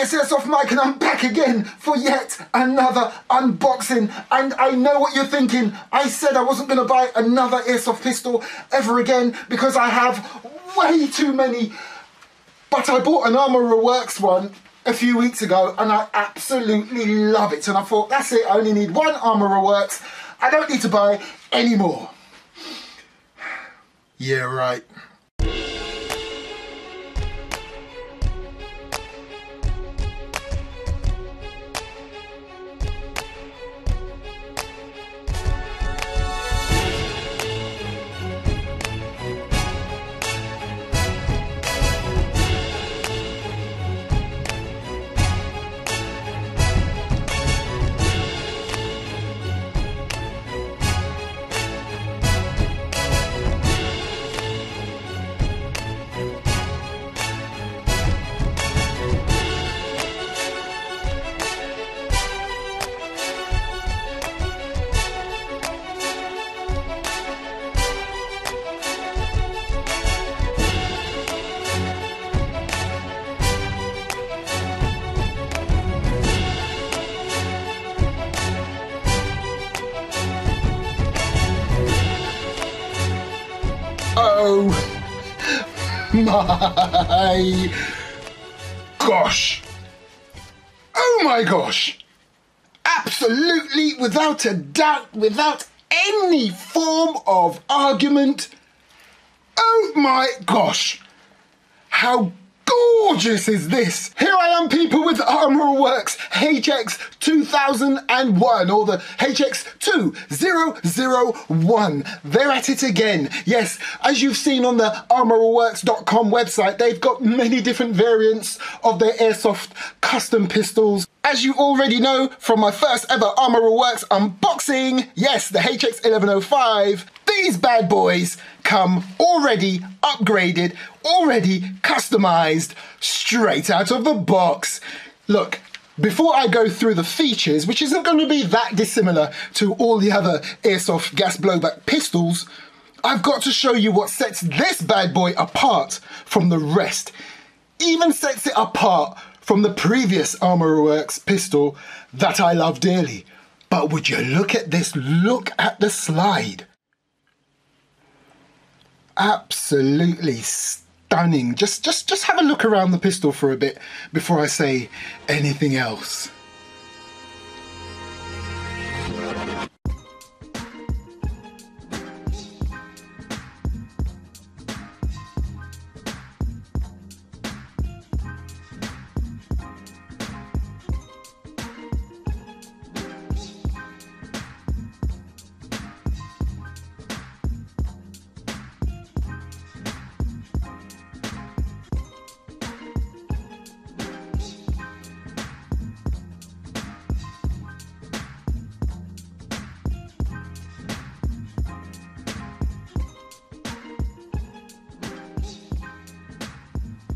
it's Airsoft Mike and I'm back again for yet another unboxing. And I know what you're thinking. I said I wasn't going to buy another Airsoft pistol ever again because I have way too many. But I bought an Armorer Works one a few weeks ago and I absolutely love it. And I thought, that's it, I only need one Armorer Works. I don't need to buy any more. Yeah, right. My gosh. Oh my gosh. Absolutely, without a doubt, without any form of argument. Oh my gosh. How gorgeous is this? Here I am, people, with Armorer Works HX 2001 or the HX 2001. They're at it again. Yes, as you've seen on the armorerworks.com website, they've got many different variants of their airsoft custom pistols. As you already know from my first ever Armorer Works unboxing, yes, the HX 1105, these bad boys come already upgraded, already customized, straight out of the box. Look, before I go through the features, which isn't going to be that dissimilar to all the other airsoft gas blowback pistols, I've got to show you what sets this bad boy apart from the rest. Even sets it apart from the previous Armorer Works pistol that I love dearly. But would you look at this? Look at the slide absolutely stunning. Just, just, just have a look around the pistol for a bit before I say anything else.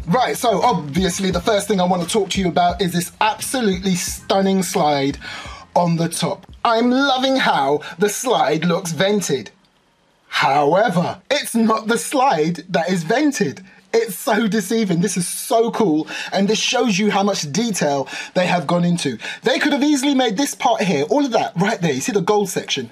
Right, so obviously the first thing I want to talk to you about is this absolutely stunning slide on the top. I'm loving how the slide looks vented. However, it's not the slide that is vented. It's so deceiving. This is so cool. And this shows you how much detail they have gone into. They could have easily made this part here, all of that right there. You see the gold section.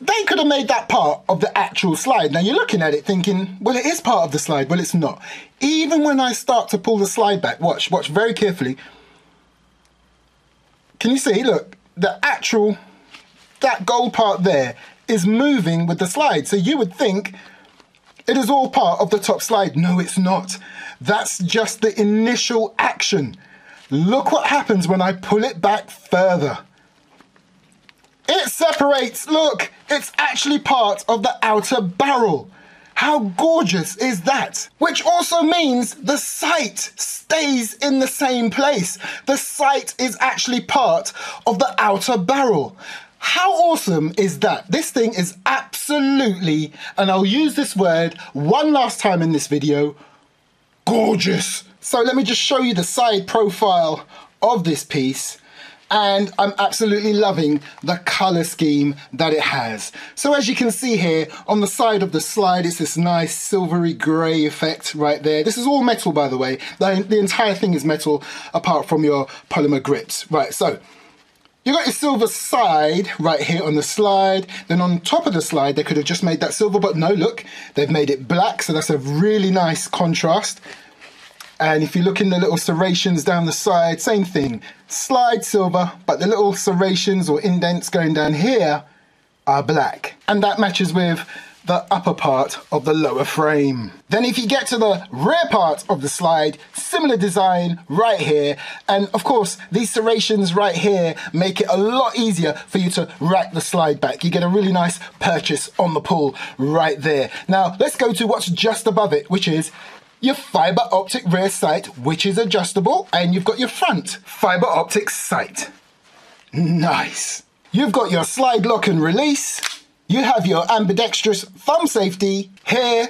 They could have made that part of the actual slide. Now you're looking at it thinking, well, it is part of the slide. Well, it's not. Even when I start to pull the slide back, watch, watch very carefully. Can you see, look, the actual, that gold part there is moving with the slide. So you would think it is all part of the top slide. No, it's not. That's just the initial action. Look what happens when I pull it back further. It separates, look, it's actually part of the outer barrel. How gorgeous is that? Which also means the sight stays in the same place. The sight is actually part of the outer barrel. How awesome is that? This thing is absolutely, and I'll use this word one last time in this video, gorgeous. So let me just show you the side profile of this piece and I'm absolutely loving the color scheme that it has. So as you can see here on the side of the slide, it's this nice silvery gray effect right there. This is all metal, by the way. The, the entire thing is metal apart from your polymer grips. Right, so you got your silver side right here on the slide. Then on top of the slide, they could have just made that silver, but no, look, they've made it black. So that's a really nice contrast. And if you look in the little serrations down the side, same thing. Slide silver, but the little serrations or indents going down here are black. And that matches with the upper part of the lower frame. Then if you get to the rear part of the slide, similar design right here. And of course, these serrations right here make it a lot easier for you to rack the slide back. You get a really nice purchase on the pull right there. Now let's go to what's just above it, which is your fiber optic rear sight, which is adjustable, and you've got your front fiber optic sight. Nice. You've got your slide lock and release. You have your ambidextrous thumb safety here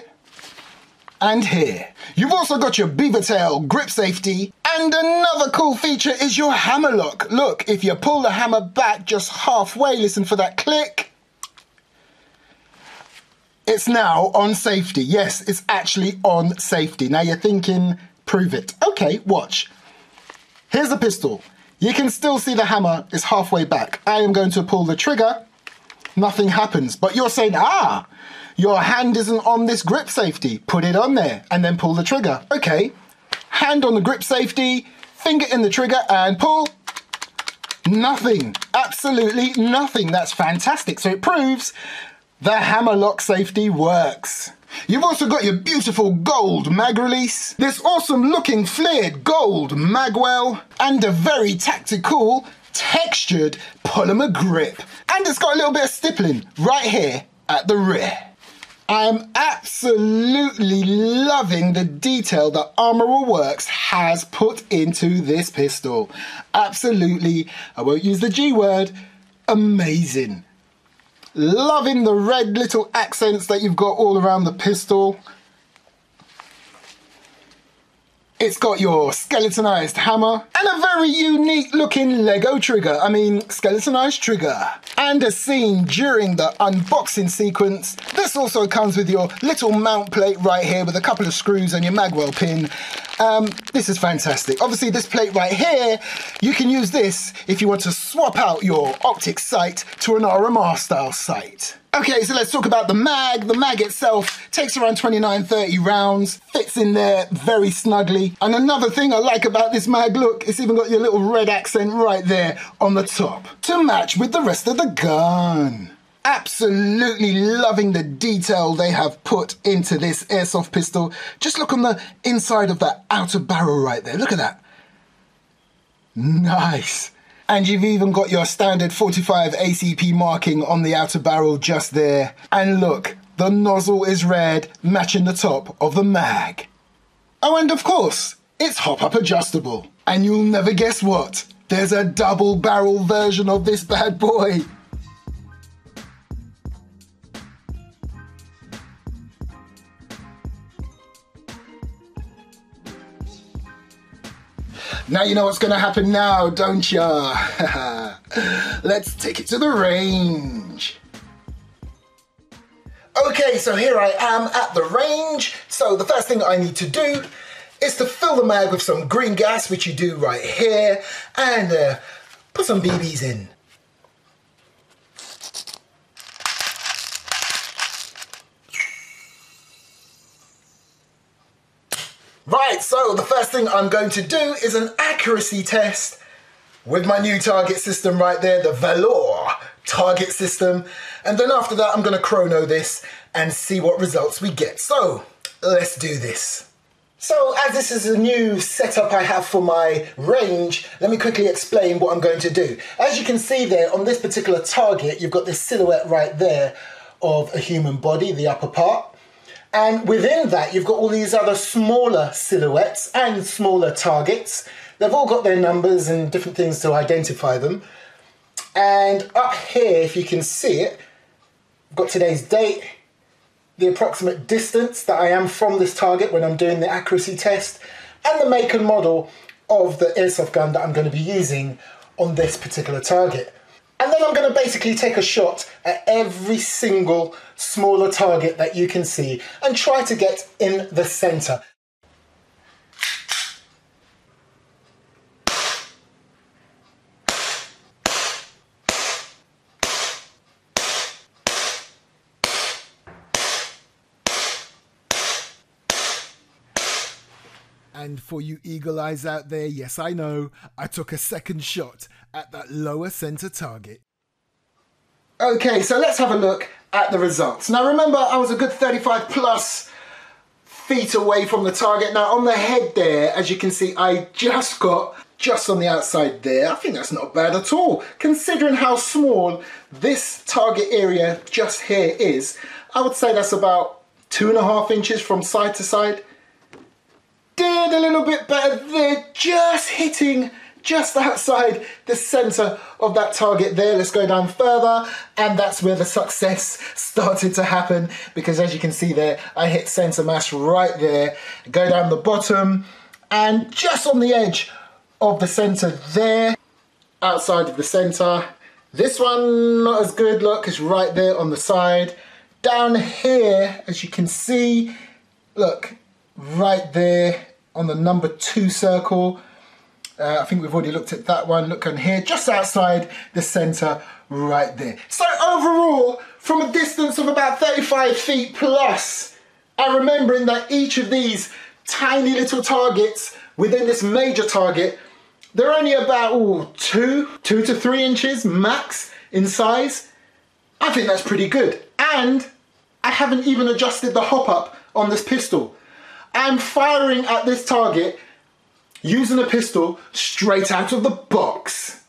and here. You've also got your beaver tail grip safety. And another cool feature is your hammer lock. Look, if you pull the hammer back just halfway, listen for that click it's now on safety. Yes, it's actually on safety. Now you're thinking, prove it. Okay, watch. Here's the pistol. You can still see the hammer is halfway back. I am going to pull the trigger. Nothing happens. But you're saying, ah, your hand isn't on this grip safety. Put it on there and then pull the trigger. Okay, hand on the grip safety, finger in the trigger and pull. Nothing, absolutely nothing. That's fantastic. So it proves the hammer lock safety works. You've also got your beautiful gold mag release, this awesome looking flared gold magwell, and a very tactical textured polymer grip. And it's got a little bit of stippling right here at the rear. I'm absolutely loving the detail that Armorer Works has put into this pistol. Absolutely, I won't use the G word, amazing. Loving the red little accents that you've got all around the pistol. It's got your skeletonized hammer and a very unique looking Lego trigger. I mean, skeletonized trigger. And a scene during the unboxing sequence. This also comes with your little mount plate right here with a couple of screws and your magwell pin. Um, this is fantastic. Obviously, this plate right here, you can use this if you want to swap out your optic sight to an RMR style sight. Okay, so let's talk about the mag. The mag itself takes around 29, 30 rounds, fits in there very snugly. And another thing I like about this mag, look, it's even got your little red accent right there on the top to match with the rest of the gun. Absolutely loving the detail they have put into this airsoft pistol. Just look on the inside of that outer barrel right there. Look at that. Nice. And you've even got your standard 45 ACP marking on the outer barrel just there. And look, the nozzle is red, matching the top of the mag. Oh, and of course, it's hop up adjustable. And you'll never guess what? There's a double barrel version of this bad boy. Now you know what's going to happen now, don't ya? Let's take it to the range. Okay, so here I am at the range. So the first thing I need to do is to fill the mag with some green gas, which you do right here, and uh, put some BBs in. So the first thing I'm going to do is an accuracy test with my new target system right there, the Valor target system. And then after that, I'm gonna chrono this and see what results we get. So let's do this. So as this is a new setup I have for my range, let me quickly explain what I'm going to do. As you can see there on this particular target, you've got this silhouette right there of a human body, the upper part. And within that, you've got all these other smaller silhouettes and smaller targets. They've all got their numbers and different things to identify them. And up here, if you can see it, I've got today's date, the approximate distance that I am from this target when I'm doing the accuracy test, and the make and model of the airsoft gun that I'm going to be using on this particular target. And then I'm going to basically take a shot at every single smaller target that you can see and try to get in the center. And for you eagle eyes out there, yes, I know, I took a second shot at that lower center target. Okay, so let's have a look at the results. Now remember, I was a good 35 plus feet away from the target. Now on the head there, as you can see, I just got just on the outside there. I think that's not bad at all. Considering how small this target area just here is, I would say that's about two and a half inches from side to side did a little bit better there, just hitting just outside the center of that target there. Let's go down further and that's where the success started to happen because as you can see there, I hit center mass right there, go down the bottom and just on the edge of the center there, outside of the center. This one, not as good, look, it's right there on the side. Down here, as you can see, look, right there on the number two circle. Uh, I think we've already looked at that one. Look on here, just outside the center, right there. So overall, from a distance of about 35 feet plus, and remembering that each of these tiny little targets within this major target, they're only about ooh, two, two to three inches max in size. I think that's pretty good. And I haven't even adjusted the hop up on this pistol. I'm firing at this target using a pistol straight out of the box.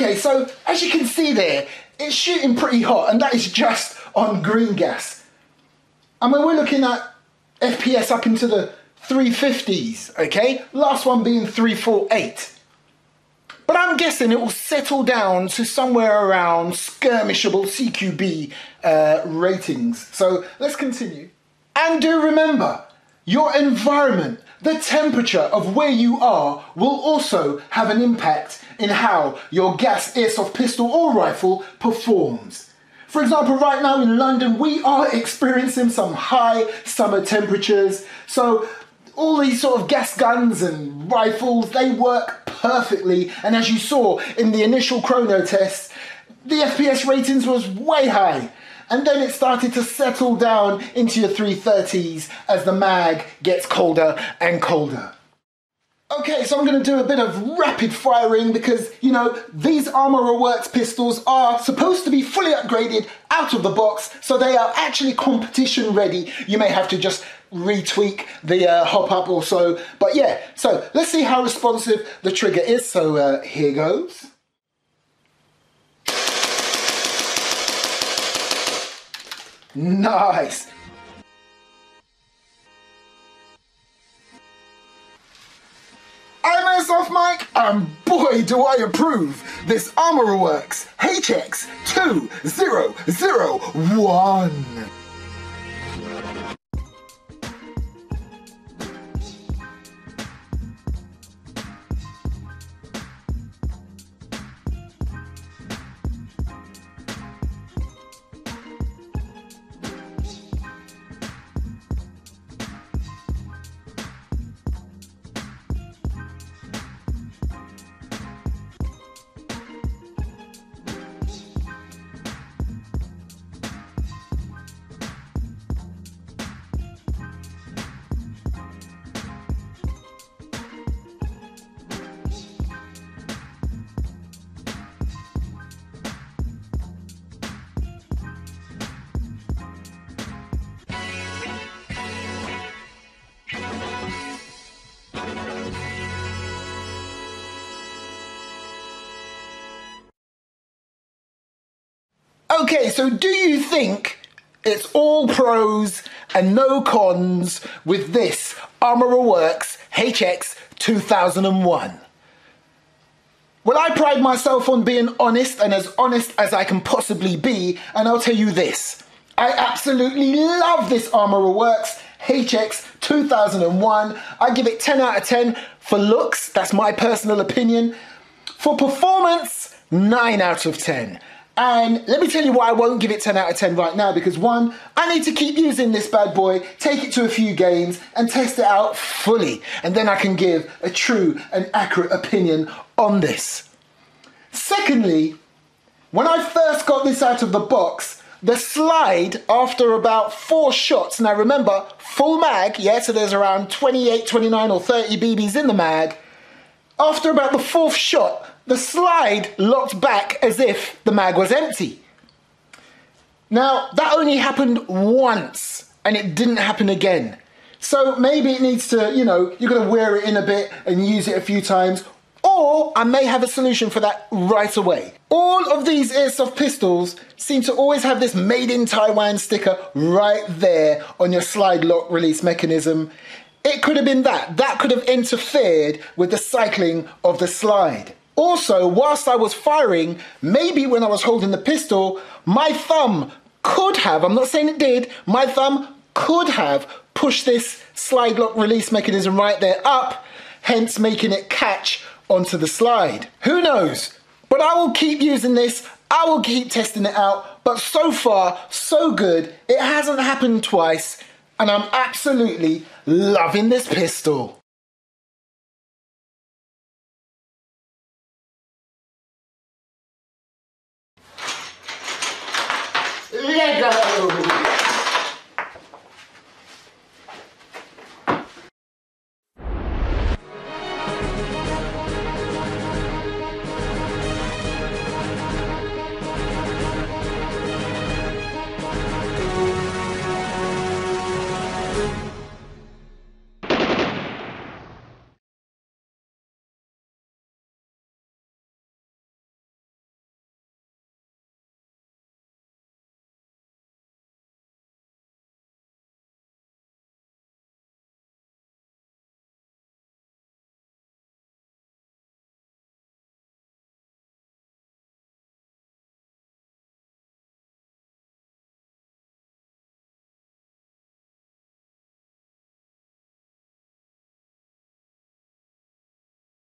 Okay, so as you can see there, it's shooting pretty hot and that is just on green gas. And when we're looking at FPS up into the 350s, okay? Last one being 348. But I'm guessing it will settle down to somewhere around skirmishable CQB uh, ratings. So let's continue. And do remember, your environment, the temperature of where you are will also have an impact in how your gas airsoft pistol or rifle performs. For example, right now in London, we are experiencing some high summer temperatures. So all these sort of gas guns and rifles, they work perfectly. And as you saw in the initial chrono test, the FPS ratings was way high. And then it started to settle down into your 330s as the mag gets colder and colder. Okay, so I'm going to do a bit of rapid firing because, you know, these Armorer Works pistols are supposed to be fully upgraded out of the box, so they are actually competition ready. You may have to just retweak the uh, hop up or so, but yeah, so let's see how responsive the trigger is. So uh, here goes. Nice. I'm Airsoft Mike, and boy do I approve this Armorer Works HX2001. Okay, so do you think it's all pros and no cons with this Armorer Works HX 2001? Well, I pride myself on being honest and as honest as I can possibly be, and I'll tell you this. I absolutely love this Armorer Works HX 2001. I give it 10 out of 10 for looks, that's my personal opinion. For performance, 9 out of 10. And let me tell you why I won't give it 10 out of 10 right now because one, I need to keep using this bad boy, take it to a few games and test it out fully. And then I can give a true and accurate opinion on this. Secondly, when I first got this out of the box, the slide after about four shots, now remember, full mag, yeah, so there's around 28, 29 or 30 BBs in the mag. After about the fourth shot, the slide locked back as if the mag was empty. Now, that only happened once and it didn't happen again. So maybe it needs to, you know, you're going to wear it in a bit and use it a few times. Or I may have a solution for that right away. All of these airsoft pistols seem to always have this made in Taiwan sticker right there on your slide lock release mechanism. It could have been that. That could have interfered with the cycling of the slide. Also, whilst I was firing, maybe when I was holding the pistol, my thumb could have, I'm not saying it did, my thumb could have pushed this slide lock release mechanism right there up, hence making it catch onto the slide. Who knows? But I will keep using this, I will keep testing it out, but so far, so good. It hasn't happened twice, and I'm absolutely loving this pistol. Lego. thank